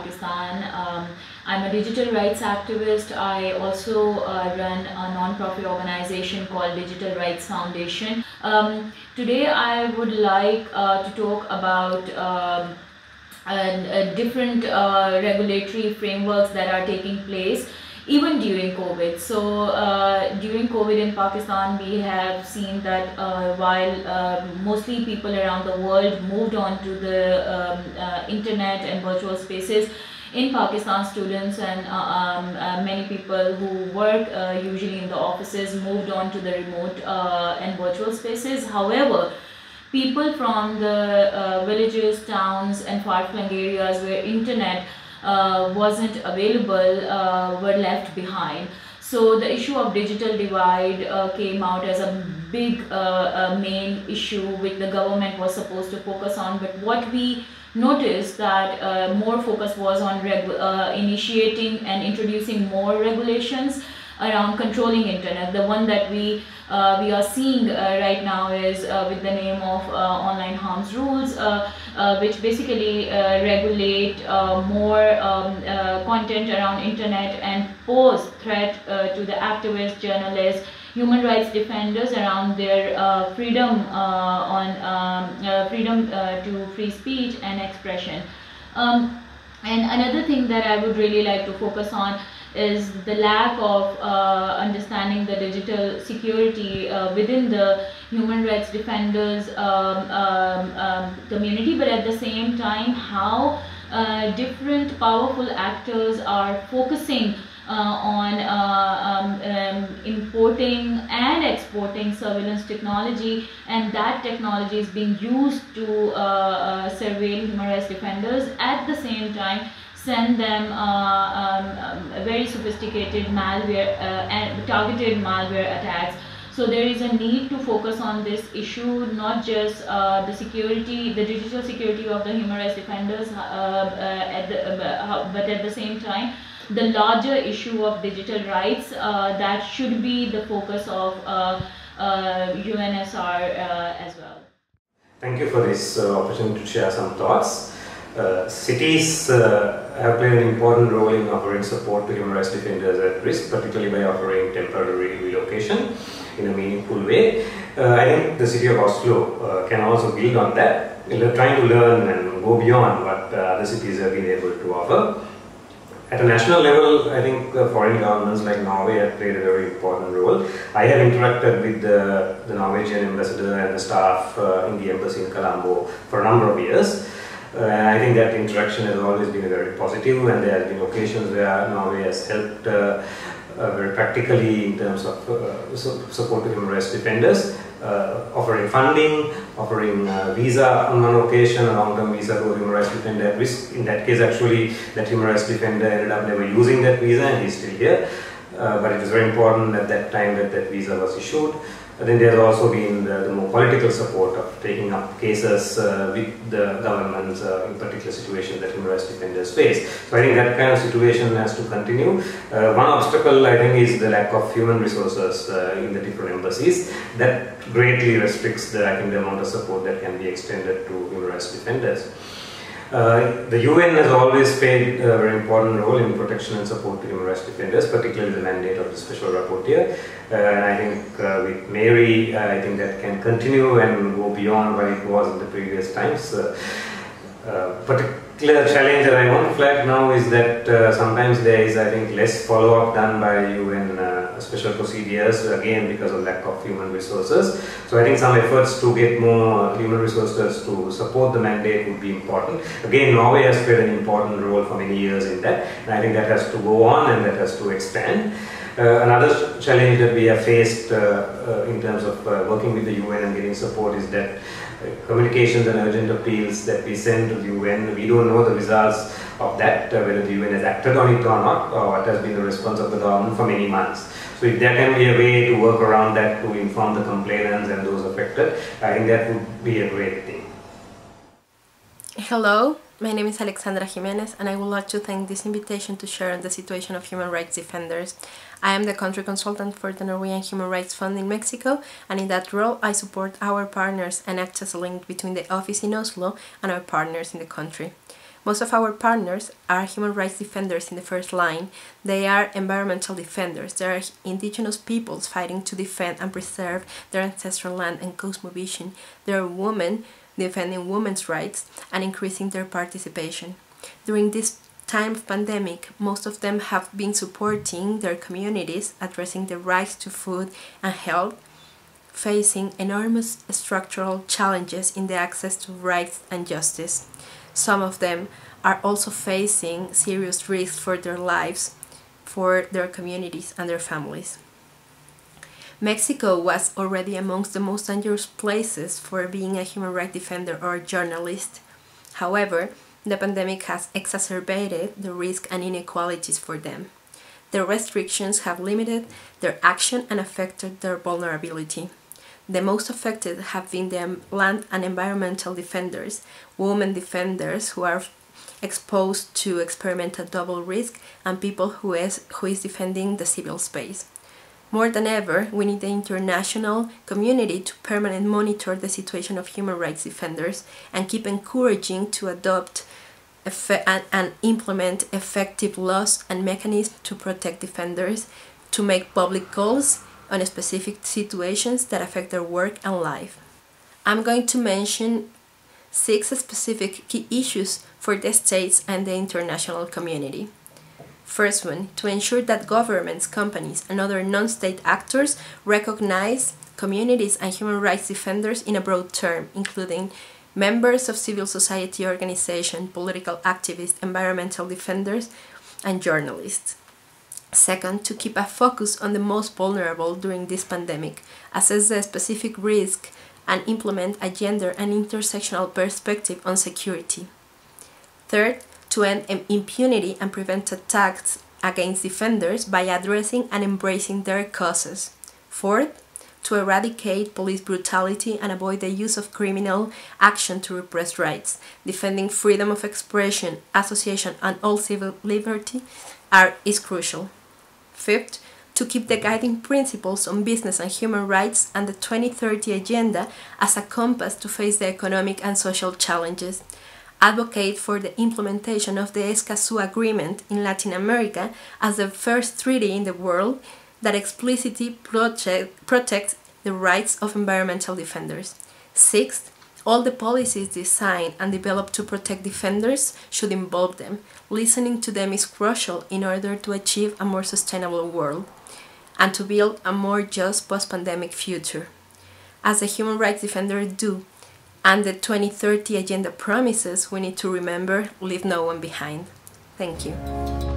Pakistan. Um, I'm a digital rights activist. I also uh, run a non-profit organization called Digital Rights Foundation. Um, today I would like uh, to talk about um, uh, different uh, regulatory frameworks that are taking place even during COVID. So uh, during COVID in Pakistan, we have seen that uh, while uh, mostly people around the world moved on to the um, uh, internet and virtual spaces, in Pakistan, students and uh, um, uh, many people who work usually in the offices moved on to the remote and virtual spaces. However, people from the villages, towns and far-flung areas where internet uh, wasn't available uh, were left behind. So the issue of digital divide uh, came out as a big uh, main issue which the government was supposed to focus on. But what we noticed that uh, more focus was on uh, initiating and introducing more regulations around controlling internet. The one that we uh, we are seeing uh, right now is uh, with the name of online harms rules, which basically regulate more um, content around internet and pose threat to the activists, journalists, human rights defenders around their uh, freedom uh, on um, uh, freedom to free speech and expression. Um, and another thing that I would really like to focus on is the lack of uh, understanding the digital security uh, within the human rights defenders um, um, um, community. But at the same time how uh, different powerful actors are focusing uh, on uh, um, um, importing and exporting surveillance technology. And that technology is being used to uh, surveil human rights defenders. At the same time send them uh, um, um, very sophisticated malware uh, and targeted malware attacks. So there is a need to focus on this issue, not just uh, the security, the digital security of the human rights defenders, uh, uh, at the, uh, but at the same time, the larger issue of digital rights that should be the focus of UNSR as well. Thank you for this opportunity to share some thoughts. Uh, cities uh, have played an important role in offering support to human rights defenders at risk, particularly by offering temporary relocation in a meaningful way. Uh, I think the city of Oslo uh, can also build on that, trying to learn and go beyond what uh, other cities have been able to offer. At a national level, I think foreign governments like Norway have played a very important role. I have interacted with the, the Norwegian ambassador and the staff in the embassy in Colombo for a number of years. Uh, I think that interaction has always been very positive and there have been occasions where Norway has helped uh, uh, very practically in terms of uh, support to human rights defenders, uh, offering funding, offering uh, visa on one occasion, a long-term visa to a human rights defender at risk. In that case actually that human rights defender ended up never using that visa and he's still here. but it was very important at that time that that visa was issued. But then there's also been the, the, more political support of taking up cases uh, with the governments uh, in particular situations that human rights defenders face. So I think that kind of situation has to continue. Uh, one obstacle I think is the lack of human resources uh, in the different embassies. That greatly restricts the, I think, the amount of support that can be extended to human rights defenders. Uh, the UN has always played a very important role in protection and support to human rights defenders, particularly the mandate of the special rapporteur. Uh, and I think uh, with Mary, I think that can continue and go beyond what it was in the previous times. Uh, uh, particular challenge that I want to flag now is that sometimes there is, I think, less follow-up done by UN special procedures, again because of lack of human resources. So I think some efforts to get more human resources to support the mandate would be important. Again, Norway has played an important role for many years in that, and I think that has to go on and that has to expand. Uh, another challenge that we have faced uh, uh, in terms of uh, working with the UN and getting support is that uh, communications and urgent appeals that we send to the UN, we don't know the results of that, uh, whether the UN has acted on it or not, or what has been the response of the government for many months. So if there can be a way to work around that to inform the complainants and those affected, I think that would be a great thing. Hello, my name is Alexandra Jimenez and I would like to thank this invitation to share on the situation of human rights defenders. I am the country consultant for the Norwegian Human Rights Fund in Mexico and in that role I support our partners and act as a link between the office in Oslo and our partners in the country. Most of our partners are human rights defenders in the first line. They are environmental defenders. They are indigenous peoples fighting to defend and preserve their ancestral land and cosmovision. They are women defending women's rights and increasing their participation. During this time of pandemic, most of them have been supporting their communities, addressing the rights to food and health, facing enormous structural challenges in the access to rights and justice. Some of them are also facing serious risks for their lives, for their communities and their families. Mexico was already amongst the most dangerous places for being a human rights defender or journalist. However, the pandemic has exacerbated the risk and inequalities for them. The restrictions have limited their action and affected their vulnerability. The most affected have been the land and environmental defenders, women defenders who are exposed to experimental double risk, and people who is, who is defending the civil space. More than ever, we need the international community to permanently monitor the situation of human rights defenders and keep encouraging to adopt and, and implement effective laws and mechanisms to protect defenders, to make public calls on specific situations that affect their work and life. I'm going to mention six specific key issues for the states and the international community. First one, to ensure that governments, companies, and other non-state actors recognize communities and human rights defenders in a broad term, including members of civil society organizations, political activists, environmental defenders, and journalists. Second, to keep a focus on the most vulnerable during this pandemic, assess the specific risk, and implement a gender and intersectional perspective on security. Third, to end impunity and prevent attacks against defenders by addressing and embracing their causes. Fourth, to eradicate police brutality and avoid the use of criminal action to repress rights. Defending freedom of expression, association, and all civil liberty are, is crucial. Fifth, to keep the guiding principles on business and human rights and the 2030 Agenda as a compass to face the economic and social challenges advocate for the implementation of the Escazú Agreement in Latin America as the first treaty in the world that explicitly project, protects the rights of environmental defenders. Sixth, all the policies designed and developed to protect defenders should involve them. Listening to them is crucial in order to achieve a more sustainable world and to build a more just post-pandemic future. As the human rights defenders do, and the 2030 Agenda promises, we need to remember leave no one behind. Thank you.